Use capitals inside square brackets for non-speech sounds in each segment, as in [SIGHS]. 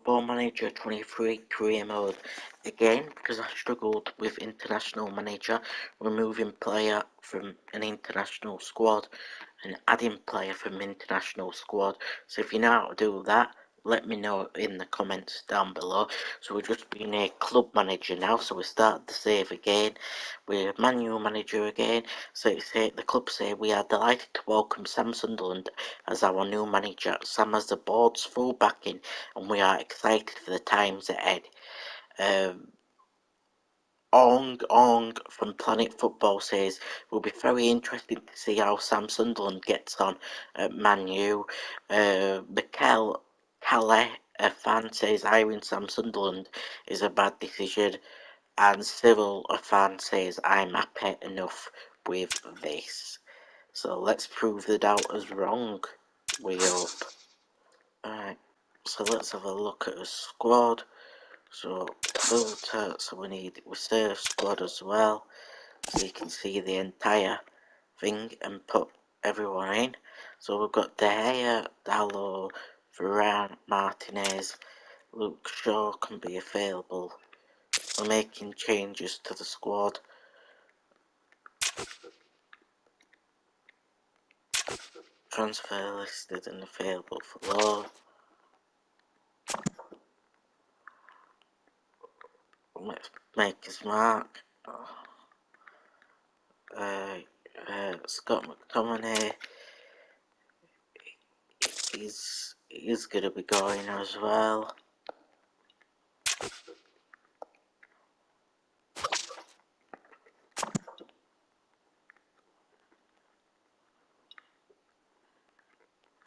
Football Manager 23 career mode again because I struggled with International Manager removing player from an international squad and adding player from international squad. So if you know how to do that let me know in the comments down below. So we're just being a club manager now, so we start the save again. We're manual manager again. So say the club say we are delighted to welcome Sam Sunderland as our new manager. Sam has the board's full backing and we are excited for the times ahead. Um, Ong Ong from Planet Football says, we'll be very interesting to see how Sam Sunderland gets on at Man U. Uh, Mikel A fan, says hiring Sam Sunderland is a bad decision. And Cyril, a fan, says I'm happy enough with this. So let's prove the doubters wrong, we hope. Alright, so let's have a look at the squad. So filter, so we need reserve squad as well. So you can see the entire thing and put everyone in. So we've got De Gea, Dalot, Varane, Martinez, Luke Shaw can be available. We're making changes to the squad. Transfer listed and available for loan. Let's make his mark. Uh, uh, Scott McTominay. He's is to be going as well.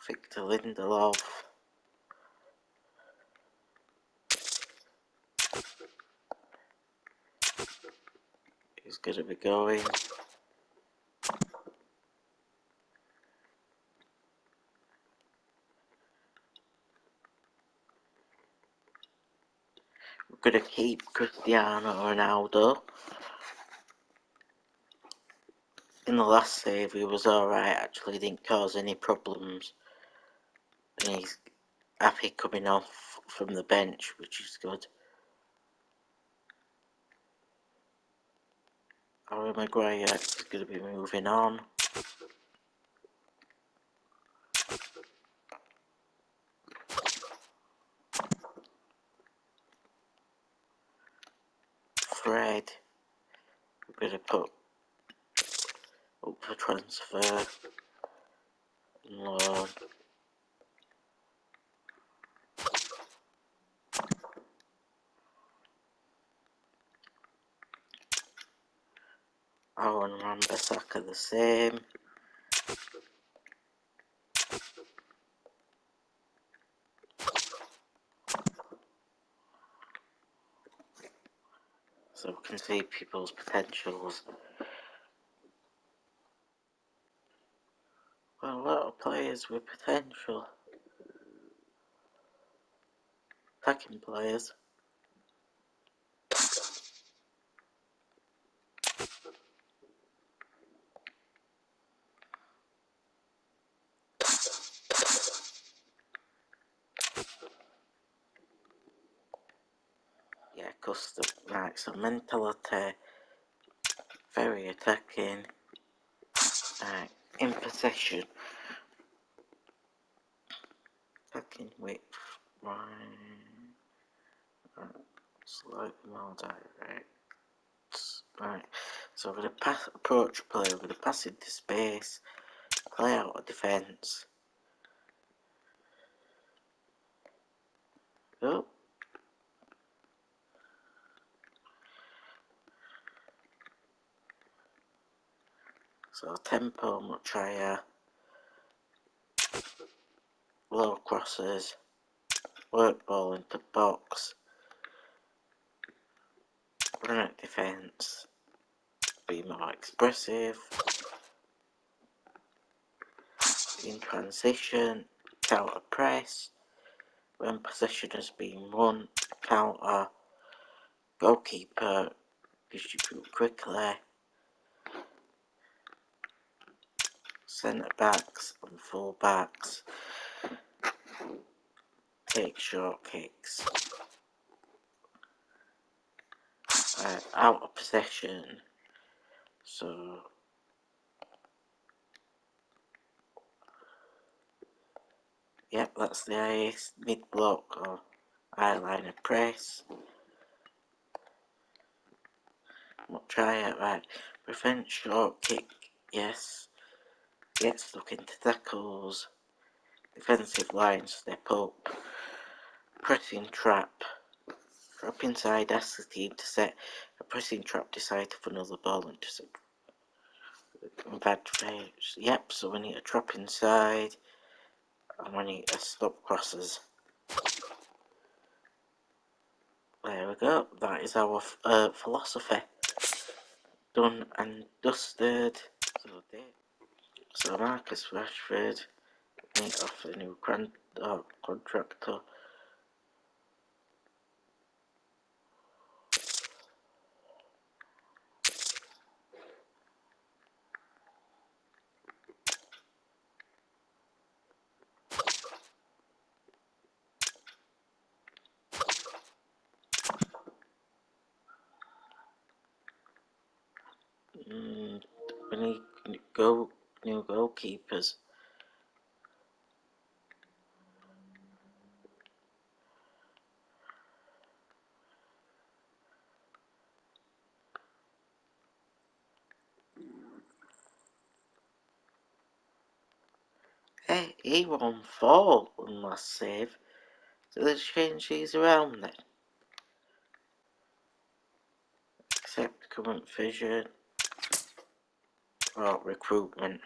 Victor Lindelof. He's to be going. Going to keep Cristiano Ronaldo. In the last save he was alright actually, didn't cause any problems. And he's happy coming off from the bench, which is good. Harry Maguire is going to be moving on. We're going to put oh, up for transfer. Loan. Aaron Wan-Bissaka the same. so we can see people's potentials. Well, a lot of players with potential. Attacking players. yeah, custom, right, so mentality, very attacking, right, in possession, attacking width, right, right. Slightly more direct, right, so we're going to pass, approach play, going to pass into space, play out of defence, oh, So tempo much higher. Low crosses. Work ball into box. Run at defence. Be more expressive. In transition. Counter press. When possession has been won. Counter. Goalkeeper. Distribute quickly. Centre backs and full backs take short kicks. Uh, out of possession. So Yep, that's the highest mid block or eyeliner press. We'll try it right. Prevent short kick, yes. Get stuck into tackles. Defensive line, step up. Pressing trap. Drop inside, ask the team to set a pressing trap, decide to funnel the ball into some bad. Yep, so we need a trap inside. And we need a stop crosses. There we go, that is our uh, philosophy. Done and dusted. So, so Marcus Rashford, meet off a new grand, uh, contractor. Mm, we need go new goalkeepers. Hey, he won four on last save. So let's change these around then. Accept current vision. Or recruitment.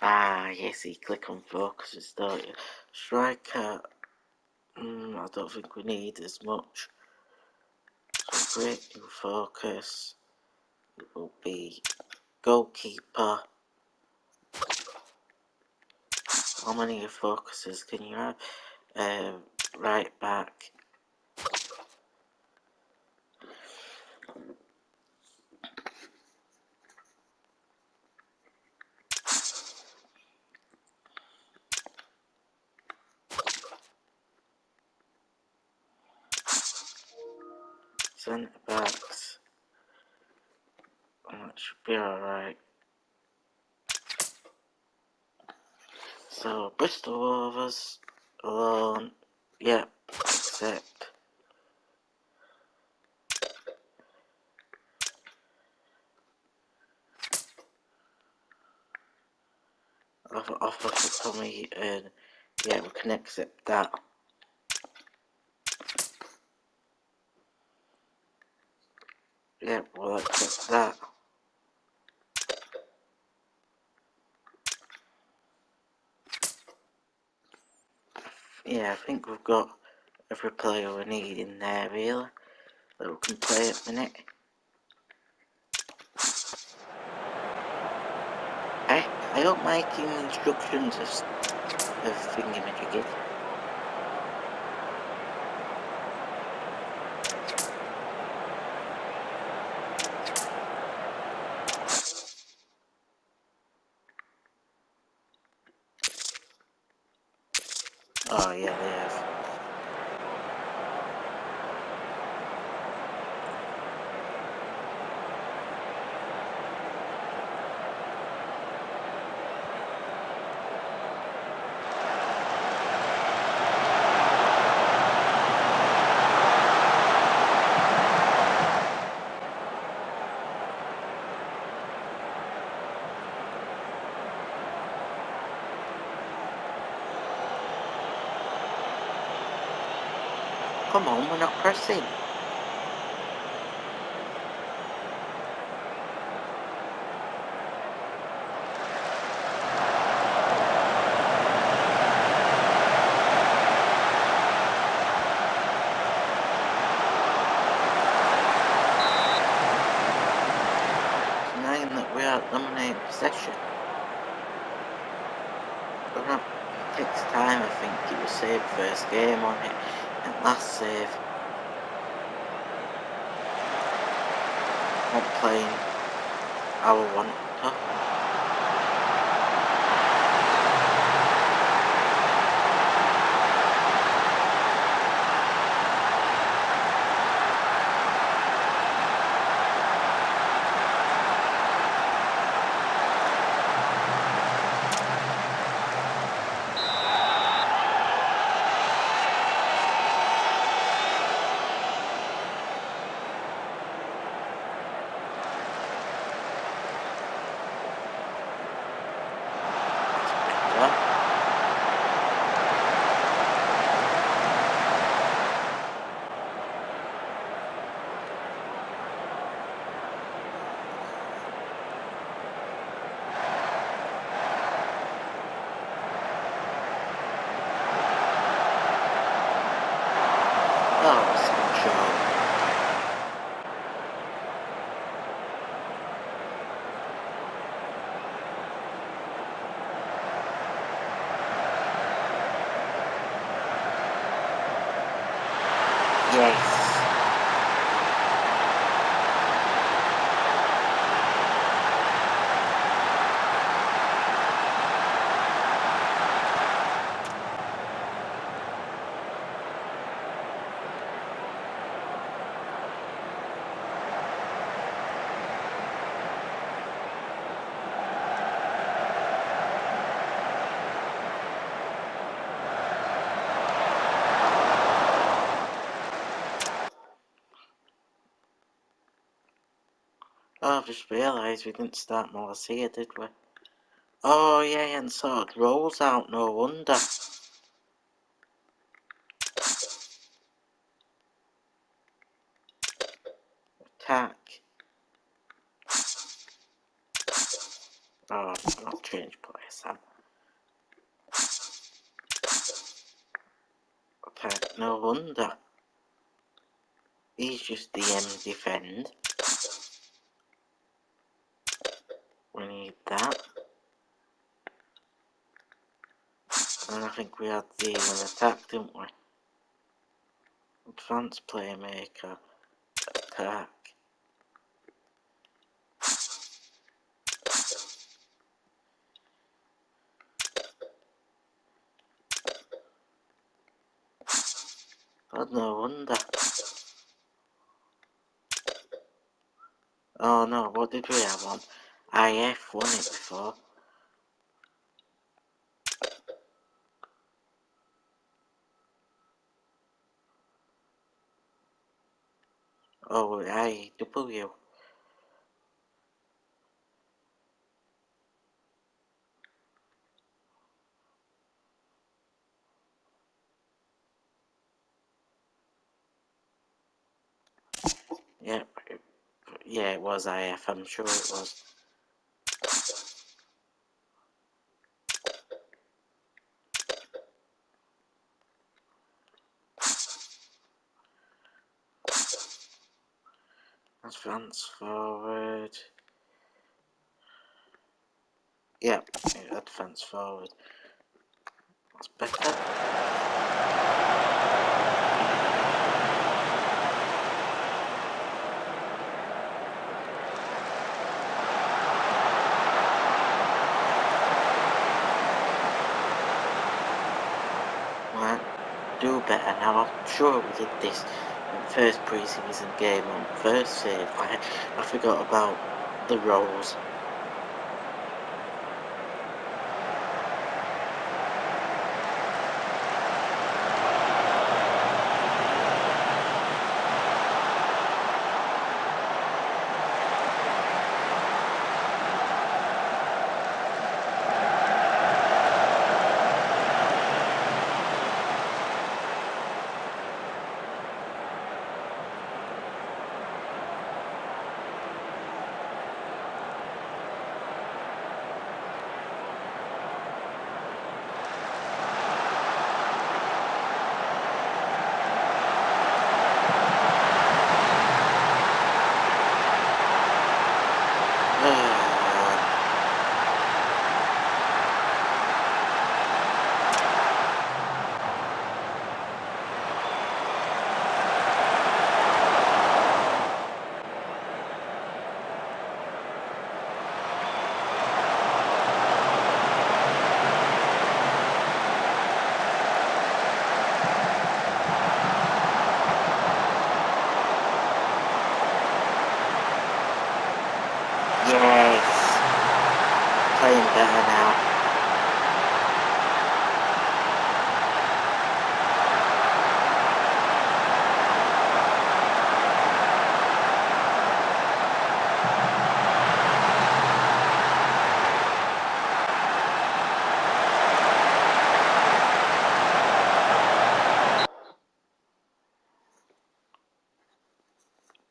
Ah, yes, you click on focuses, don't you? Striker, mm, I don't think we need as much. Create new focus. It will be goalkeeper. How many focuses can you have? Uh, right back. Be alright. So, Bristol Rovers alone. Yep, accept. Offer, offer for Tommy and yeah, we can accept that. Yeah, we'll accept that. Yeah, I think we've got every player we need in there really that we can play at the minute. I, I hope my team instructions is of thingamajiggy. Oh yeah, they have. Come on, we're not pressing. Denying that we are dominating possession. But it takes time, I think. It was saved first game on it, last save. Not playing our one to. over. Oh, I've just realised we didn't start Malacia, did we? Oh, yeah, and so it rolls out, no wonder. Attack. Oh, not change place, Sam. Attack, no wonder. He's just DM defend. We need that. And I think we had the attack, didn't we? Advanced Playmaker. Attack. God, no wonder. Oh no, what did we have on? IF won it before. Oh, I I W. Yeah, yeah, it was IF, I'm sure it was. Advance forward. Yeah, advance forward. That's better. do better now. I'm sure we did this first preseason game on first save. I, I forgot about the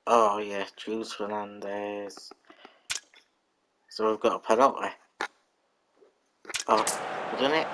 Oh yeah, Jules Fernandez. So we've got a penalty. Oh, we've done it.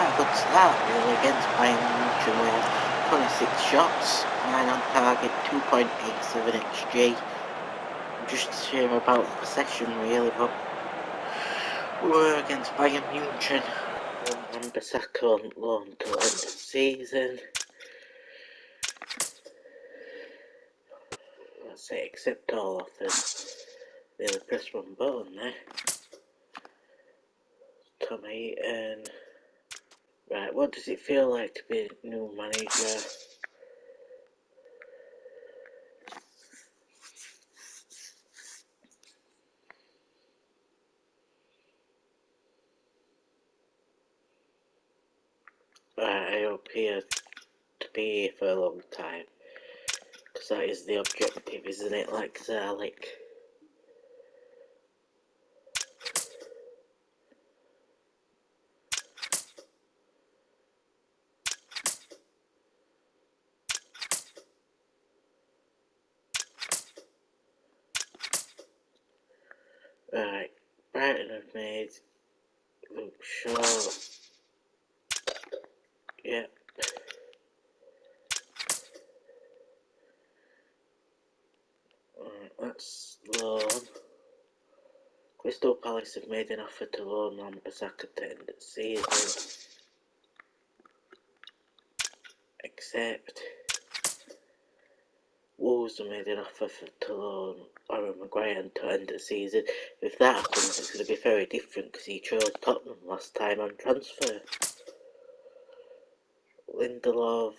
A good start really against Bayern Munich with 26 shots, 9 on target, 2.87 XG. Just to share about the possession really, but we're against Bayern Munich and Bissaka on loan to end the season. Let's say accept all offers. Really press one button there. Tommy and Right, what does it feel like to be a new manager? Right, I hope here to be here for a long time. Because that is the objective, isn't it? Like uh, Zalik. Right, Brighton have made Luke Shaw. Yep. Right, that's loan. Crystal Palace have made an offer to loan on Bissaka to end season. Except Wolves have made an offer for to loan Aaron Maguire to end the season. If that happens, it's going to be very different because he chose Tottenham last time on transfer. Lindelof.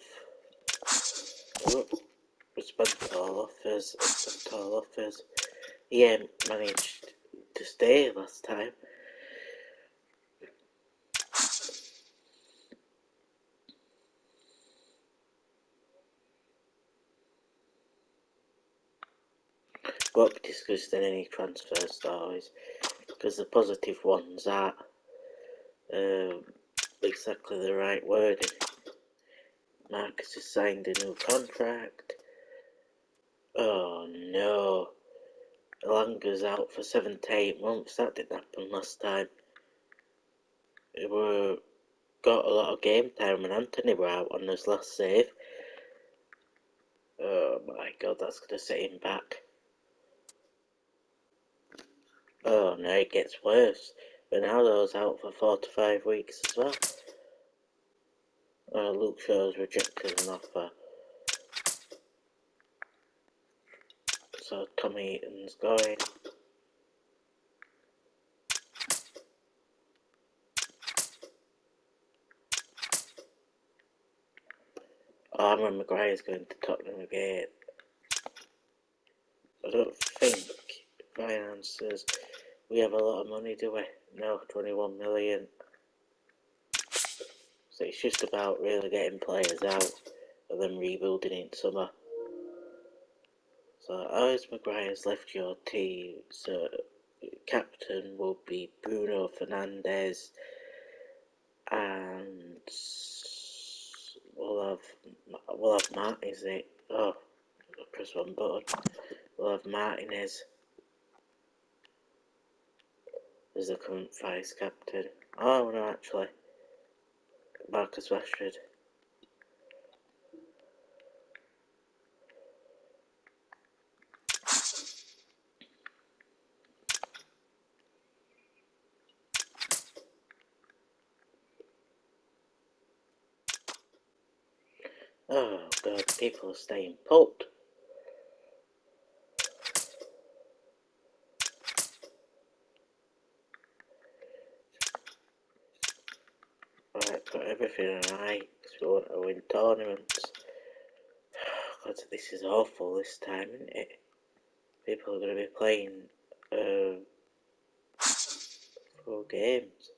Respond to all offers. All offers. He managed to stay last time. Won't be discussed in any transfer stories because the positive ones are um, exactly the right wording. Marcus has signed a new contract. Oh no. Langa's out for seven to eight months. That didn't happen last time. We were got a lot of game time and Anthony were out on his last save. Oh my god, that's gonna set him back. Oh no, it gets worse. Ronaldo's out for four to five weeks as well. Uh, Luke Shaw's rejected an offer. So Tommy Heaton's going. Armour Maguire's going to Tottenham again. I don't think finances we have a lot of money, do we? No, 21 million. So it's just about really getting players out and then rebuilding in summer. So as Maguire's left your team, so captain will be Bruno Fernandes and well have we'll have Martinez. Eh? Oh, press one button. We'll have Martinez as the current vice captain. Oh no, actually, Marcus Rashford. Oh god, people are staying put. Right, got everything. So we want to win tournaments. [SIGHS] God, this is awful this time, isn't it? People are going to be playing uh, games.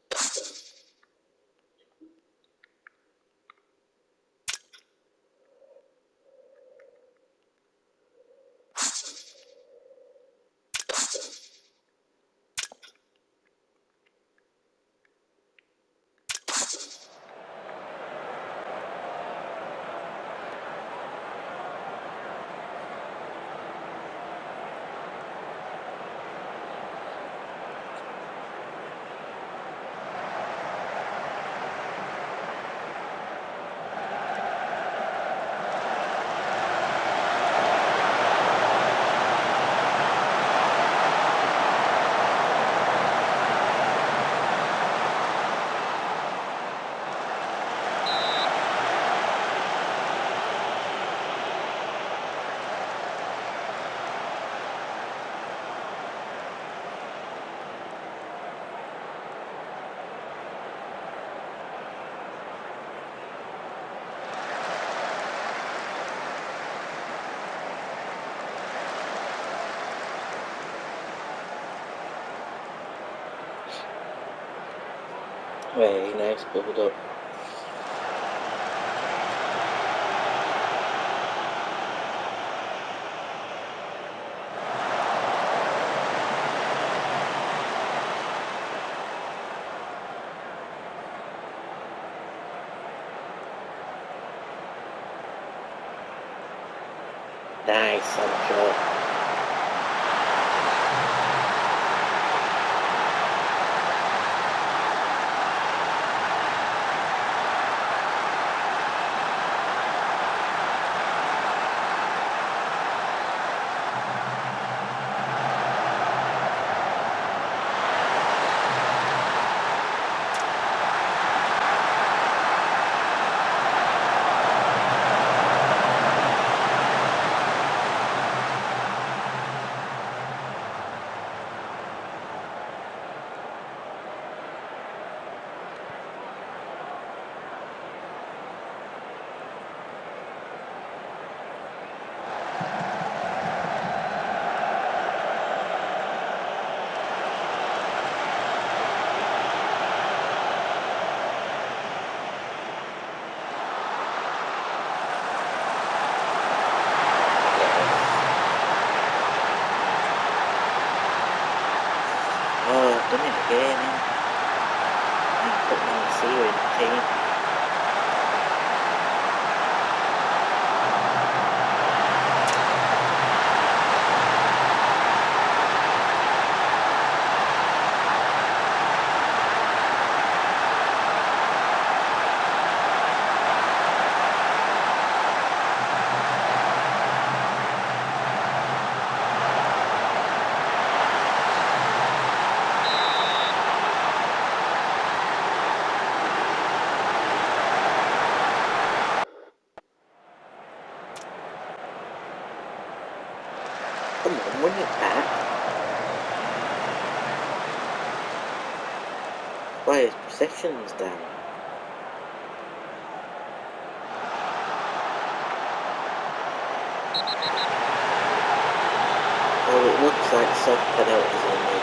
Very nice build possession's down? Oh, it looks like soft penalties on this.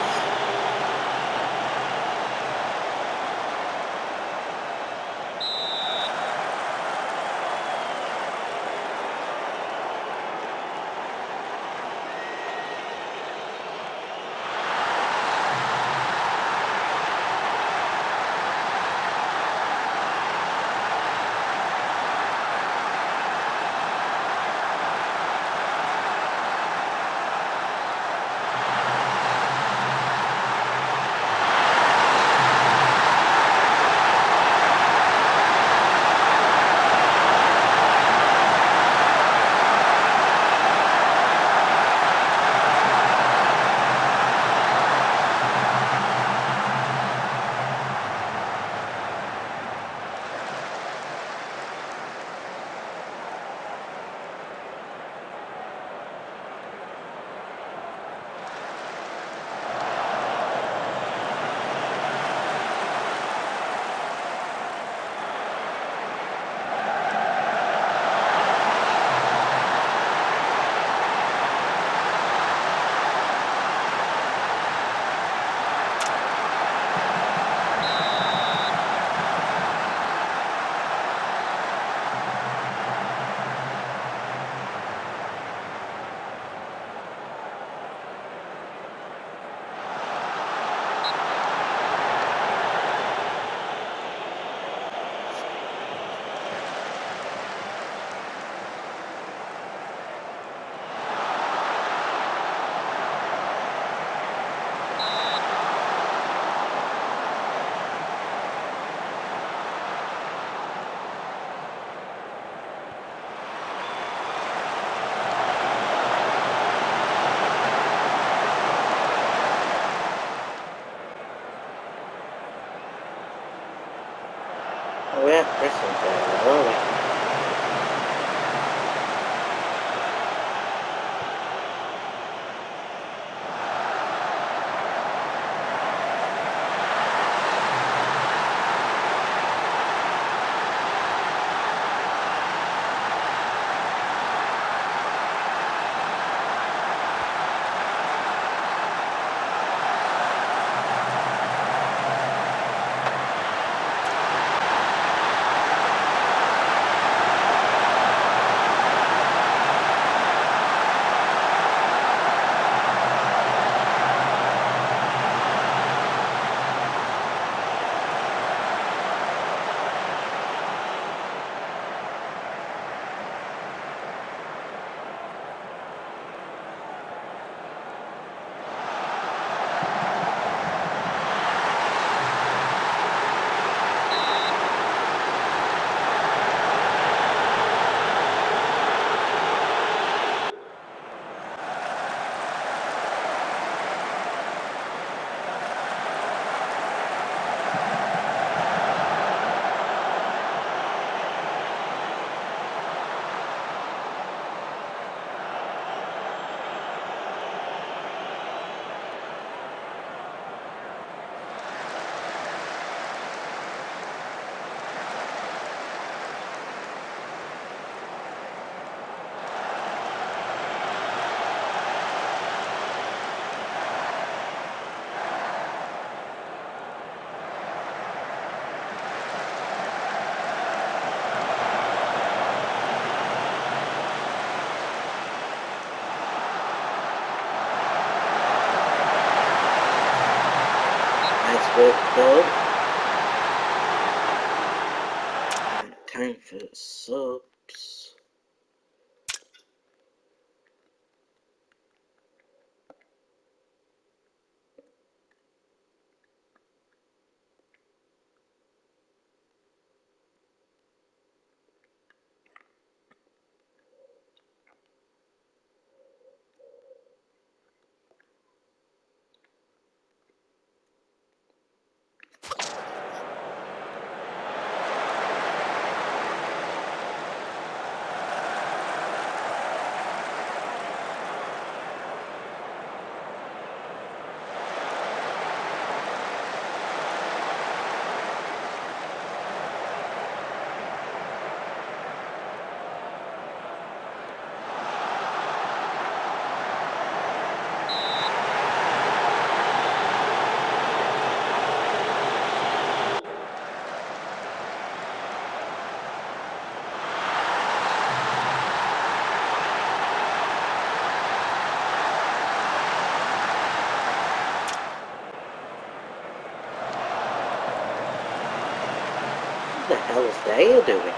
Hell is they doing?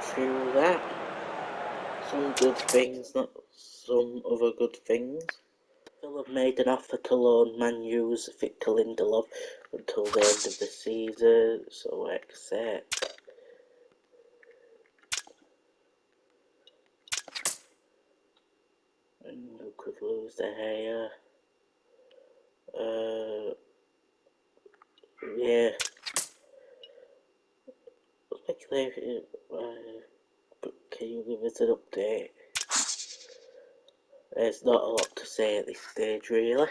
Through that. Some good things, not some other good things. Made an offer to loan Man U's Victor Lindelof until the end of the season, so accept. And we could lose the hair. Uh, yeah. Speculation, uh, can you give us an update? There's not a lot to say at this stage, really.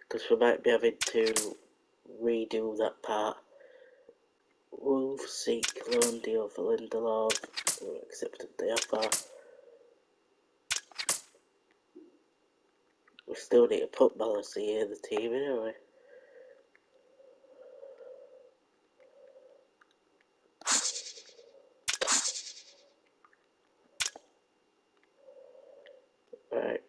Because we might be having to redo that part. Wolf seek loan deal for Lindelof. Accepted the offer. We still need to put Malacia in the team anyway. Right.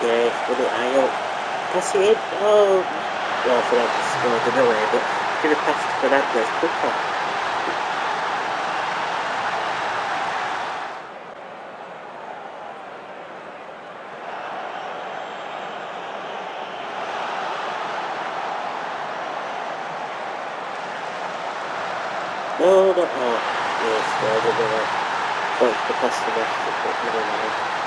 Yeah, with it high up. Pass it in. Oh, well, Fernandes scored anyway, but Fernandes quicker. No, no, oh, yeah, scored anyway. Thought to pass the of never mind.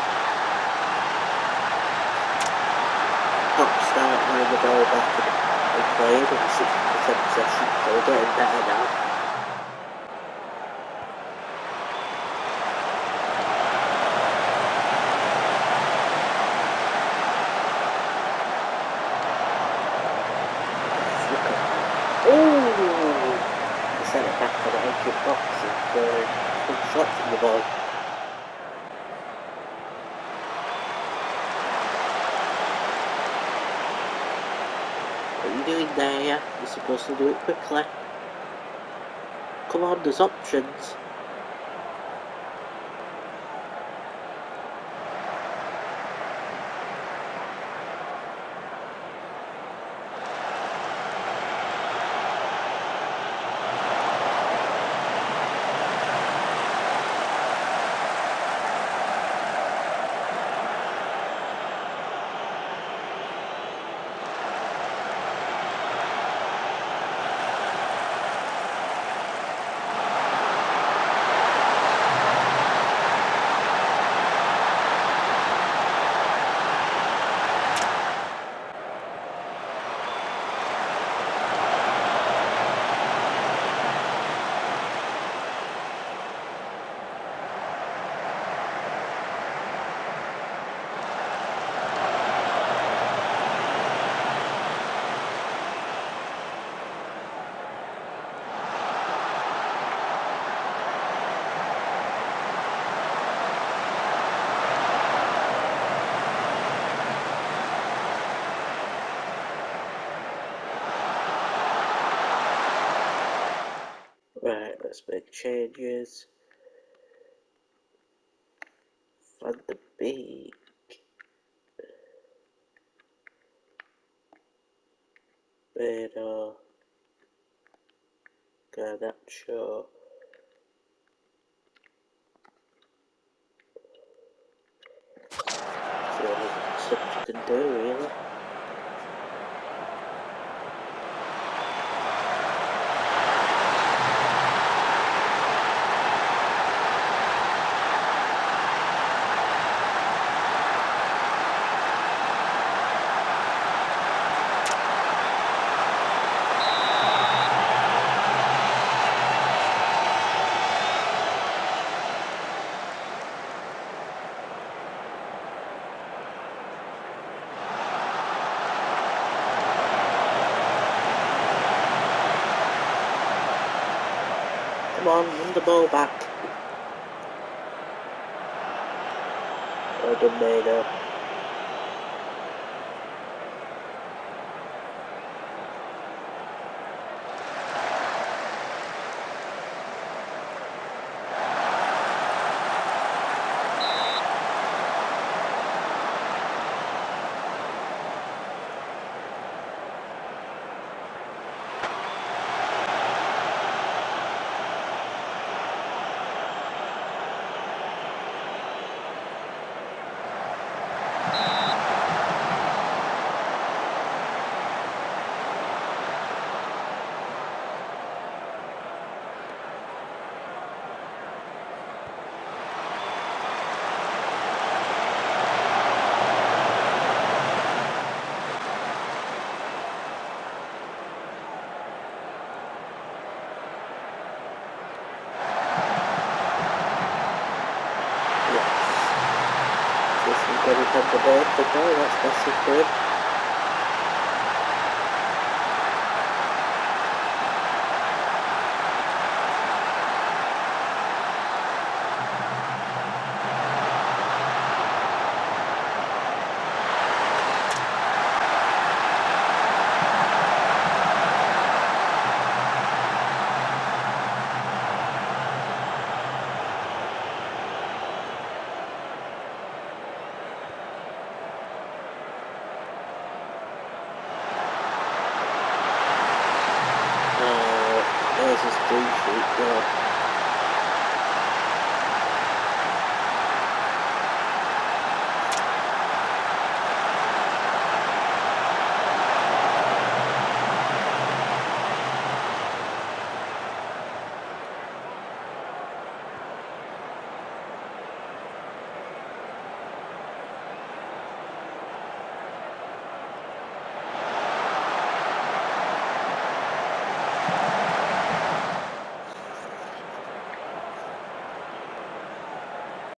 Start the ball back and, playing in 60% possession, so we're getting better now. Ooh! He sent it back to the exit box and uh, from the boy. Doing there? You're supposed to do it quickly. Come on, there's options. Make changes. Van de Beek. Pero Garnacho. So, what you can do, really. Come on, win the ball back. Well done, Maynard. Yes.